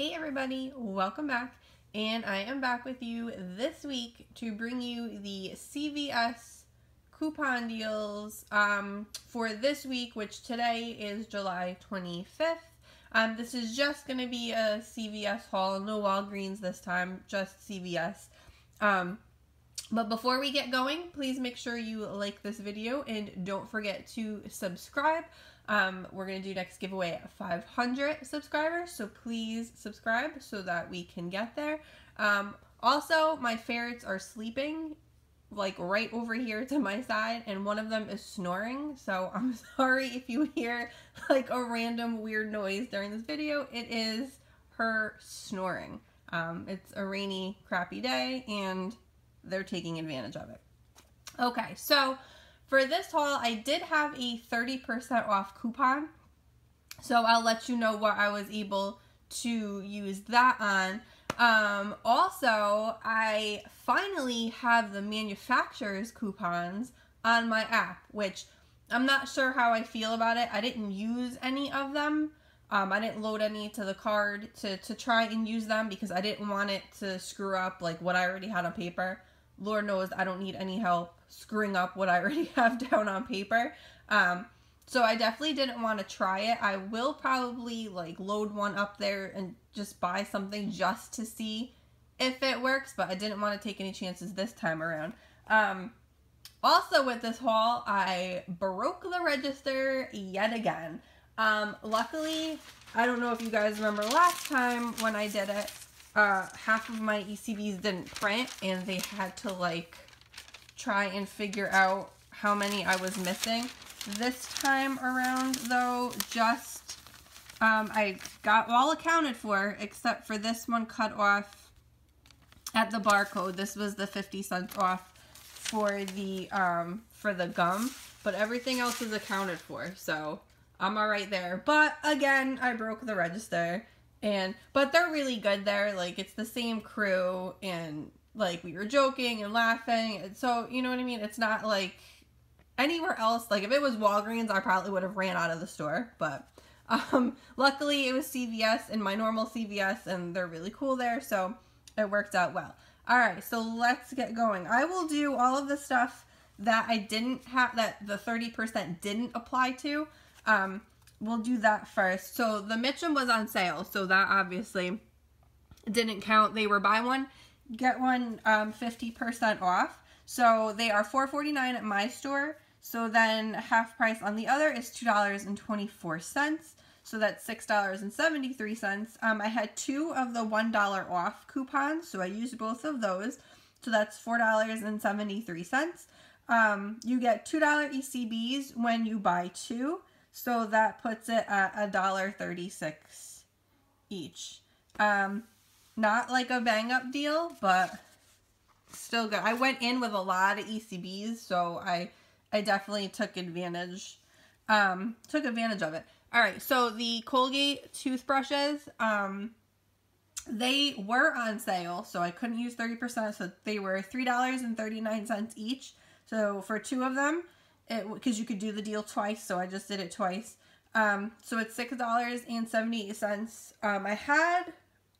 Hey everybody, welcome back. And I am back with you this week to bring you the CVS coupon deals um, for this week, which today is July 25th. Um, this is just going to be a CVS haul, no Walgreens this time, just CVS. Um, but before we get going, please make sure you like this video and don't forget to subscribe. Um, we're going to do next giveaway at 500 subscribers, so please subscribe so that we can get there. Um, also, my ferrets are sleeping like right over here to my side and one of them is snoring so I'm sorry if you hear like a random weird noise during this video. It is her snoring. Um, it's a rainy crappy day and they're taking advantage of it. Okay so for this haul, I did have a 30% off coupon. So I'll let you know what I was able to use that on. Um, also, I finally have the manufacturer's coupons on my app, which I'm not sure how I feel about it. I didn't use any of them. Um, I didn't load any to the card to, to try and use them because I didn't want it to screw up like what I already had on paper. Lord knows I don't need any help screwing up what I already have down on paper. Um, so I definitely didn't want to try it. I will probably like load one up there and just buy something just to see if it works, but I didn't want to take any chances this time around. Um, also with this haul, I broke the register yet again. Um, luckily, I don't know if you guys remember last time when I did it, uh, half of my ECBs didn't print and they had to like try and figure out how many I was missing. This time around though, just um, I got all accounted for except for this one cut off at the barcode. This was the 50 cents off for the um, for the gum, but everything else is accounted for. So I'm all right there. But again, I broke the register and but they're really good there. Like it's the same crew and like we were joking and laughing. And so you know what i mean? It's not like anywhere else. Like if it was walgreens i probably would have ran out of the store. But um luckily it was cvs and my normal cvs and they're really cool there. So it worked out well. All right so let's get going. I will do all of the stuff that i didn't have that the 30 percent didn't apply to. Um we'll do that first. So the Mitchum was on sale, so that obviously didn't count. They were buy one, get one um, 50% off. So they are $4.49 at my store. So then half price on the other is $2.24. So that's $6.73. Um, I had two of the $1 off coupons, so I used both of those. So that's $4.73. Um, you get $2 ECBs when you buy two. So that puts it at a dollar thirty-six each. Um, not like a bang up deal, but still good. I went in with a lot of ECBs, so I I definitely took advantage um took advantage of it. All right, so the Colgate toothbrushes um they were on sale, so I couldn't use 30%, so they were $3.39 each. So for two of them, because you could do the deal twice, so I just did it twice. Um, so it's six dollars and seventy eight cents. Um, I had,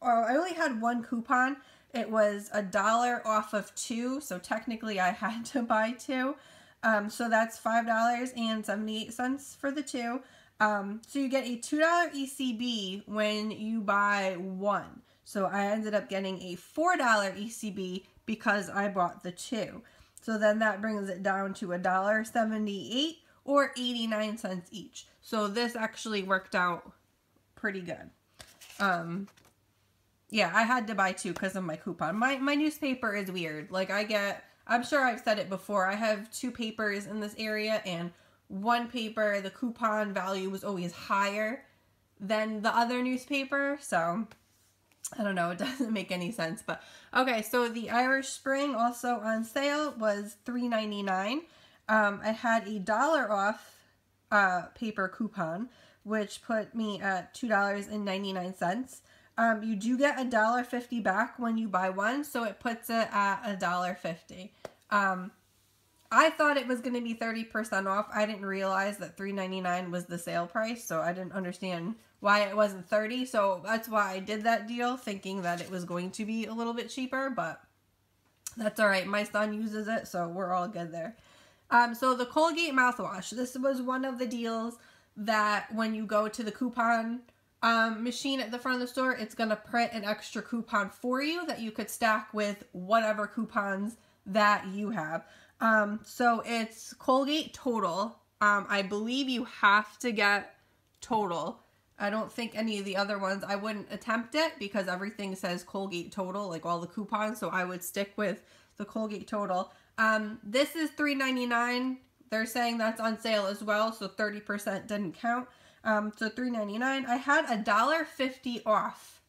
oh, I only had one coupon. It was a dollar off of two, so technically I had to buy two. Um, so that's five dollars and seventy eight cents for the two. Um, so you get a two dollar ECB when you buy one. So I ended up getting a four dollar ECB because I bought the two. So then that brings it down to a dollar seventy-eight or 89 cents each. So this actually worked out pretty good. Um, yeah, I had to buy two because of my coupon. My, my newspaper is weird. Like I get, I'm sure I've said it before, I have two papers in this area and one paper, the coupon value was always higher than the other newspaper. So I don't know, it doesn't make any sense, but okay, so the Irish Spring also on sale was $3.99. Um, I had a dollar off uh, paper coupon, which put me at $2.99. Um, you do get a dollar fifty back when you buy one, so it puts it at a dollar fifty. Um, I thought it was going to be 30% off. I didn't realize that $3.99 was the sale price, so I didn't understand why it wasn't 30. So that's why I did that deal, thinking that it was going to be a little bit cheaper, but that's all right. My son uses it, so we're all good there. Um, so the Colgate mouthwash. This was one of the deals that when you go to the coupon um, machine at the front of the store, it's going to print an extra coupon for you that you could stack with whatever coupons that you have. Um, so it's Colgate Total. Um, I believe you have to get Total. I don't think any of the other ones, I wouldn't attempt it because everything says Colgate Total, like all the coupons. So I would stick with the Colgate Total. Um, this is $3.99. They're saying that's on sale as well, so 30% didn't count. Um, so $3.99. I had a $1.50 off.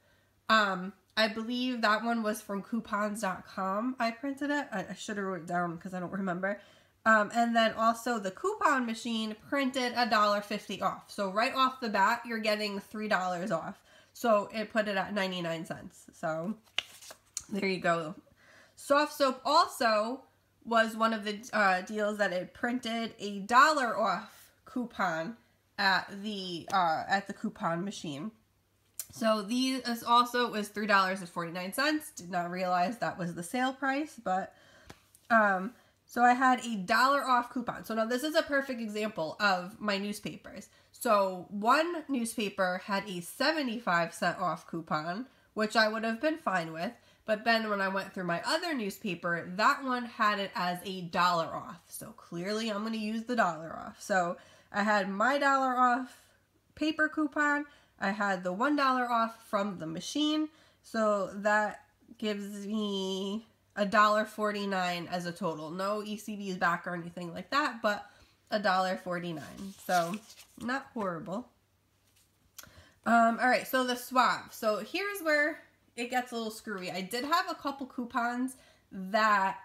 Um, I believe that one was from coupons.com. I printed it. I, I should have wrote it down because I don't remember. Um, and then also the coupon machine printed a dollar fifty off. So right off the bat, you're getting three dollars off. So it put it at 99 cents. So there you go. Soft soap also was one of the uh, deals that it printed a dollar off coupon at the uh, at the coupon machine. So these also was three dollars and forty nine cents. Did not realize that was the sale price, but um, so I had a dollar off coupon. So now this is a perfect example of my newspapers. So one newspaper had a seventy five cent off coupon, which I would have been fine with. But then when I went through my other newspaper, that one had it as a dollar off. So clearly I'm going to use the dollar off. So I had my dollar off paper coupon I had the $1 off from the machine. So that gives me a dollar forty nine as a total. No ECBs back or anything like that, but a dollar forty nine. So not horrible. Um, all right, so the Suave. So here's where it gets a little screwy. I did have a couple coupons that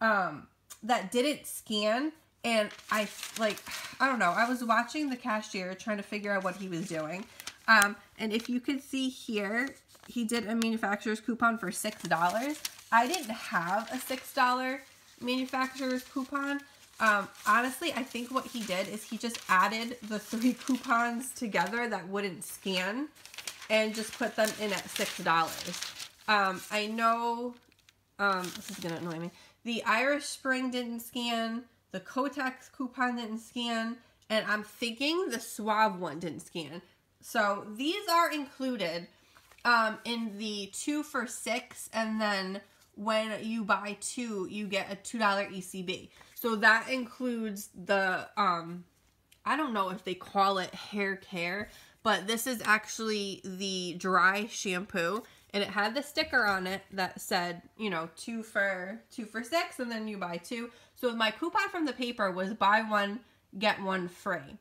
um that didn't scan and I like I don't know. I was watching the cashier trying to figure out what he was doing um, and if you could see here, he did a manufacturer's coupon for $6. I didn't have a $6 manufacturer's coupon. Um, honestly, I think what he did is he just added the three coupons together that wouldn't scan and just put them in at $6. Um, I know, um, this is going to annoy me. The Irish Spring didn't scan. The Kotex coupon didn't scan. And I'm thinking the Suave one didn't scan. So these are included um, in the two for six, and then when you buy two, you get a $2 ECB. So that includes the, um, I don't know if they call it hair care, but this is actually the dry shampoo and it had the sticker on it that said, you know, two for two for six, and then you buy two. So my coupon from the paper was buy one, get one free.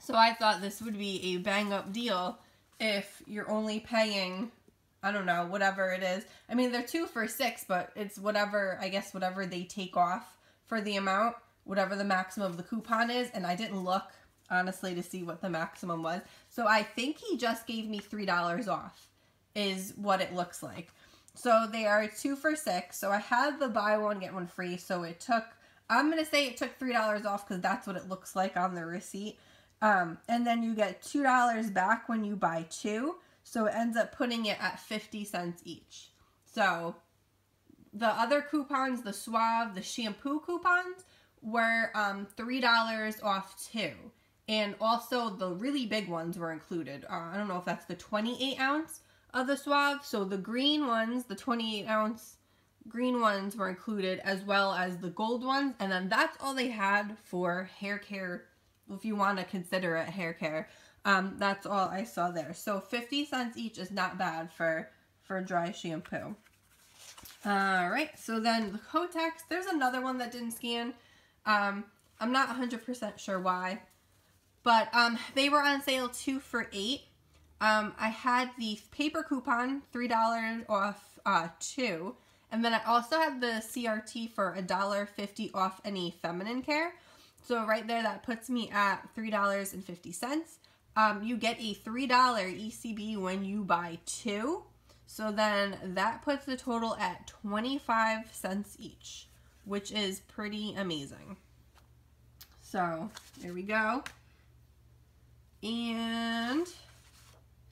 So I thought this would be a bang up deal if you're only paying, I don't know, whatever it is. I mean, they're two for six, but it's whatever, I guess, whatever they take off for the amount, whatever the maximum of the coupon is. And I didn't look, honestly, to see what the maximum was. So I think he just gave me $3 off, is what it looks like. So they are two for six. So I had the buy one, get one free. So it took, I'm going to say it took $3 off because that's what it looks like on the receipt. Um, and then you get $2 back when you buy two. So it ends up putting it at 50 cents each. So the other coupons, the Suave, the shampoo coupons, were um, $3 off two. And also the really big ones were included. Uh, I don't know if that's the 28 ounce of the Suave. So the green ones, the 28 ounce green ones were included as well as the gold ones. And then that's all they had for hair care if you want to consider it hair care. Um, that's all I saw there. So 50 cents each is not bad for, for dry shampoo. All right, so then the Kotex, there's another one that didn't scan. Um, I'm not 100% sure why, but um, they were on sale two for eight. Um, I had the paper coupon, $3 off uh, two. And then I also had the CRT for $1.50 off any feminine care. So right there, that puts me at $3.50. Um, you get a $3 ECB when you buy two. So then that puts the total at 25 cents each. which is pretty amazing. So there we go. And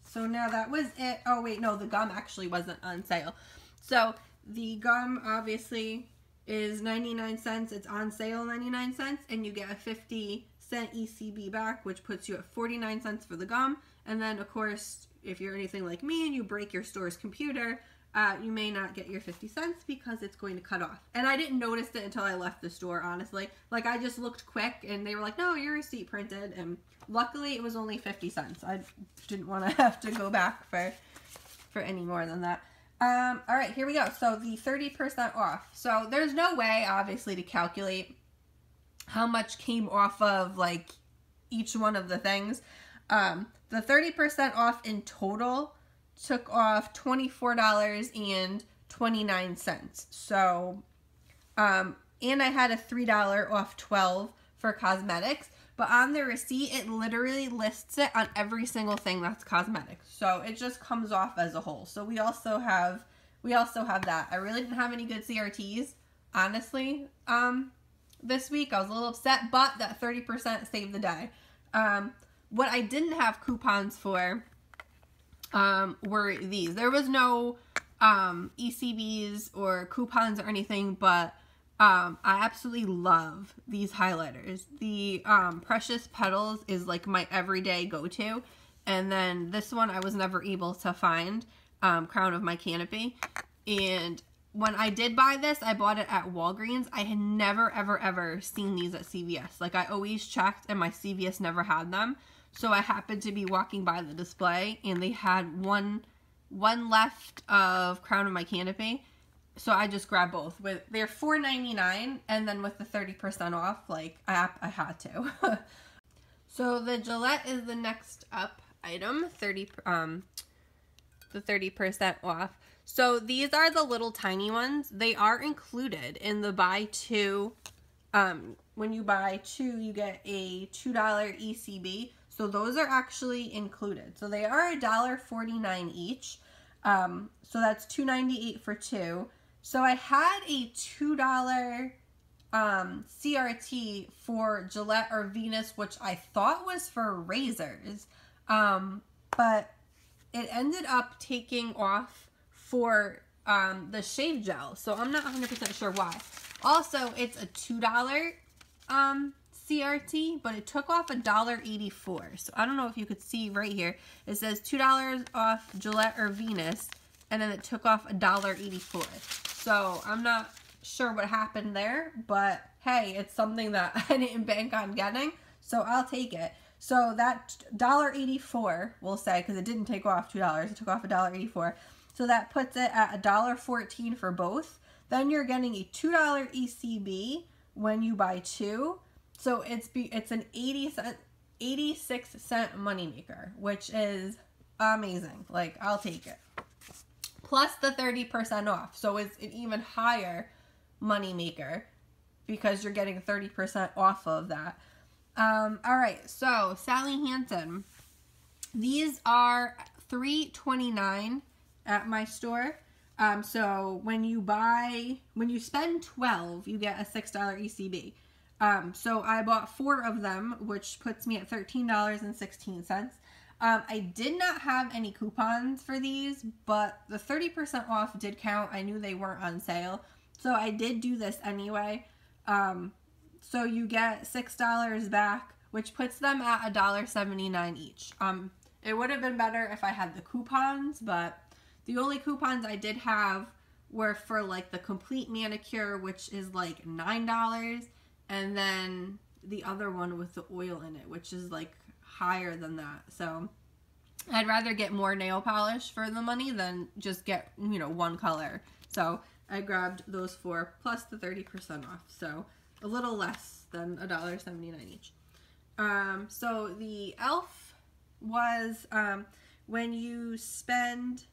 so now that was it. Oh wait, no, the gum actually wasn't on sale. So the gum obviously is 99 cents. It's on sale 99 cents and you get a 50 cent ECB back, which puts you at 49 cents for the gum. And then of course, if you're anything like me and you break your store's computer, uh, you may not get your 50 cents because it's going to cut off. And I didn't notice it until I left the store, honestly. Like, I just looked quick and they were like, no, your receipt printed. And luckily, it was only 50 cents. I didn't want to have to go back for, for any more than that. Um, all right, here we go. So the 30% off. So there's no way, obviously, to calculate how much came off of, like, each one of the things. Um, the 30% off in total took off $24.29. So, um, and I had a $3 off 12 for cosmetics. But on the receipt, it literally lists it on every single thing that's cosmetic. So it just comes off as a whole. So we also have, we also have that. I really didn't have any good CRTs, honestly, um, this week. I was a little upset, but that 30% saved the day. Um, what I didn't have coupons for um, were these. There was no um, ECBs or coupons or anything, but um, I absolutely love these highlighters. The um, Precious Petals is like my everyday go-to. And then this one I was never able to find, um, Crown of My Canopy. And when I did buy this, I bought it at Walgreens. I had never, ever, ever seen these at CVS. Like I always checked and my CVS never had them. So I happened to be walking by the display and they had one one left of Crown of My Canopy. So I just grabbed both. With they're $4.99 and then with the 30% off, like I, I had to. so the Gillette is the next up item, 30 um the 30% off. So these are the little tiny ones. They are included in the buy two um when you buy two, you get a $2 ECB. So those are actually included. So they are $1.49 each. Um, so that's $2.98 for two. So I had a $2 um, CRT for Gillette or Venus, which I thought was for razors. Um, but it ended up taking off for um, the shave gel. So I'm not 100% sure why. Also, it's a $2 um, CRT, but it took off a dollar eighty-four. So I don't know if you could see right here. It says $2 off Gillette or Venus, and then it took off a dollar eighty-four. So I'm not sure what happened there, but hey, it's something that I didn't bank on getting, so I'll take it. So that dollar eighty-four, we'll say, because it didn't take off $2, it took off a dollar eighty-four. So that puts it at a dollar fourteen for both. Then you're getting a $2 ECB when you buy two. So it's be it's an 80 cent 86 cent moneymaker, which is amazing. Like I'll take it. Plus the 30% off. So it's an even higher moneymaker because you're getting 30% off of that. Um, all right, so Sally Hansen. These are 3.29 at my store. Um, so when you buy, when you spend 12, you get a $6 ECB. Um, so I bought four of them, which puts me at $13.16. Um, I did not have any coupons for these, but the 30% off did count. I knew they weren't on sale. So I did do this anyway. Um, so you get $6 back, which puts them at $1.79 each. Um, it would have been better if I had the coupons, but the only coupons I did have were for like the complete manicure, which is like $9 and then the other one with the oil in it, which is like higher than that. So I'd rather get more nail polish for the money than just get, you know, one color. So I grabbed those four plus the 30% off. So a little less than $1.79 each. Um, so the e.l.f. was um, when you spend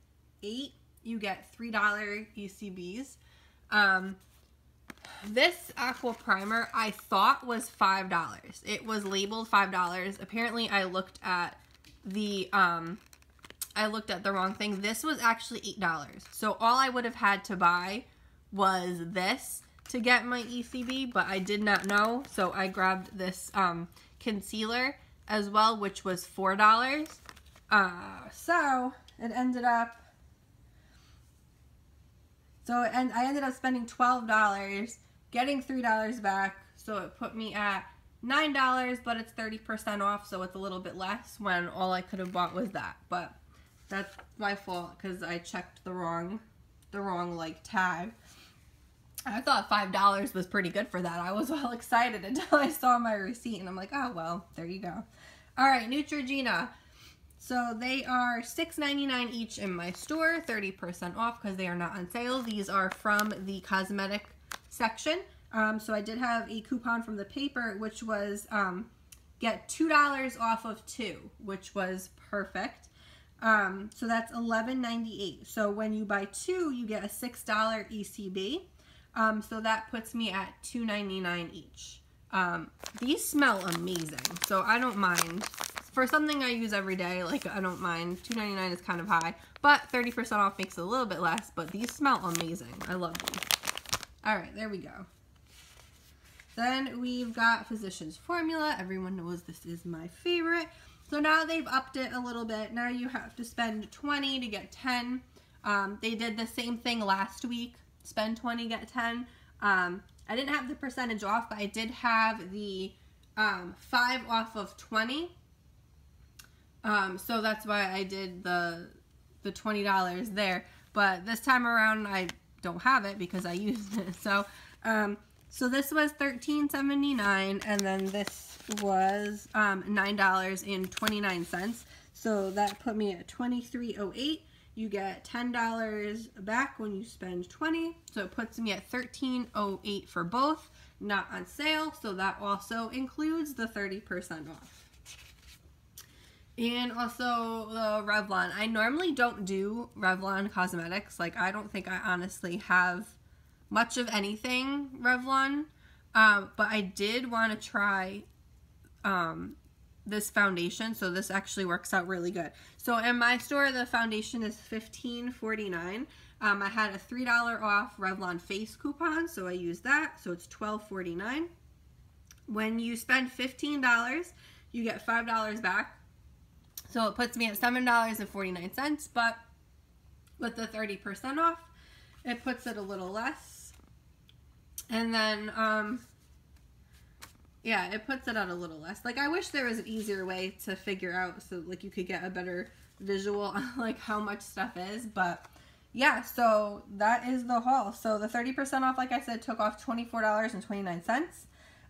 eight, you get $3 ECBs. Um, this aqua primer I thought was $5. It was labeled $5. Apparently I looked at the um I looked at the wrong thing. This was actually $8. So all I would have had to buy was this to get my ECB, but I did not know. So I grabbed this um, concealer as well, which was $4. Uh, so it ended up, so and I ended up spending $12, getting $3 back. So it put me at $9, but it's 30% off, so it's a little bit less when all I could have bought was that. But that's my fault because I checked the wrong, the wrong like tag. I thought $5 was pretty good for that. I was all excited until I saw my receipt and I'm like, oh, well, there you go. All right, Neutrogena. So they are $6.99 each in my store, 30% off because they are not on sale. These are from the cosmetic section. Um, so I did have a coupon from the paper, which was um, get $2 off of two, which was perfect. Um, so that's $11.98. So when you buy two, you get a $6 ECB. Um, so that puts me at $2.99 each. Um, these smell amazing, so I don't mind. For something I use every day, like I don't mind. $2.99 is kind of high, but 30% off makes it a little bit less, but these smell amazing. I love these. All right, there we go. Then we've got Physicians Formula. Everyone knows this is my favorite. So now they've upped it a little bit. Now you have to spend 20 to get 10. Um, they did the same thing last week. Spend 20, get 10. Um, I didn't have the percentage off, but I did have the um, 5 off of 20. Um, so that's why I did the the $20 there. But this time around, I don't have it because I used it. So, um, so this was $13.79 and then this was um, $9.29. So that put me at $23.08. You get $10 back when you spend 20 So it puts me at $13.08 for both. Not on sale, so that also includes the 30% off. And also the Revlon. I normally don't do Revlon cosmetics. Like, I don't think I honestly have much of anything Revlon. Um, but I did want to try um, this foundation. So this actually works out really good. So in my store, the foundation is $15.49. Um, I had a $3 off Revlon face coupon, so I used that. So it's $12.49. When you spend $15, you get $5 back. So it puts me at $7.49, but with the 30% off, it puts it a little less. And then, um, yeah, it puts it at a little less. Like, I wish there was an easier way to figure out so, like, you could get a better visual on, like, how much stuff is. But, yeah, so that is the haul. So the 30% off, like I said, took off $24.29.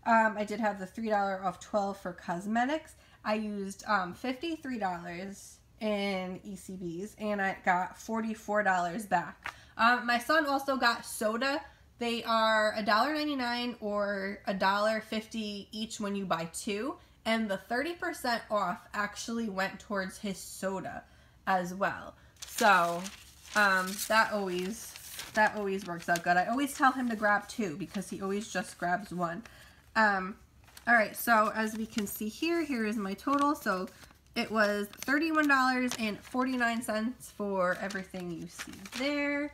Um, I did have the $3 off 12 for cosmetics. I used um, $53 in ECBs and I got $44 back. Um, my son also got soda they are $1.99 or $1.50 each when you buy two. And the 30% off actually went towards his soda as well. So um, that always that always works out good. I always tell him to grab two because he always just grabs one. Um, all right, so as we can see here, here is my total. So it was $31.49 for everything you see there.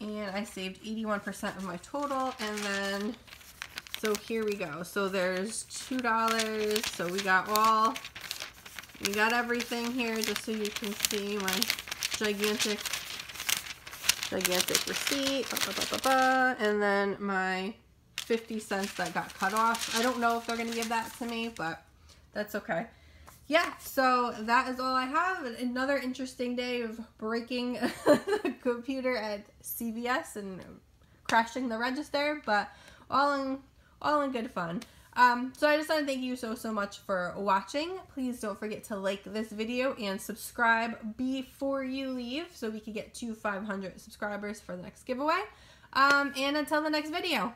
And I saved 81% of my total. And then so here we go. So there's two dollars. So we got all we got everything here just so you can see my gigantic gigantic receipt. And then my 50 cents that got cut off I don't know if they're gonna give that to me but that's okay yeah, so that is all I have. Another interesting day of breaking the computer at CVS and crashing the register, but all in all in good fun. Um, so I just want to thank you so, so much for watching. Please don't forget to like this video and subscribe before you leave so we can get to 500 subscribers for the next giveaway. Um, and until the next video.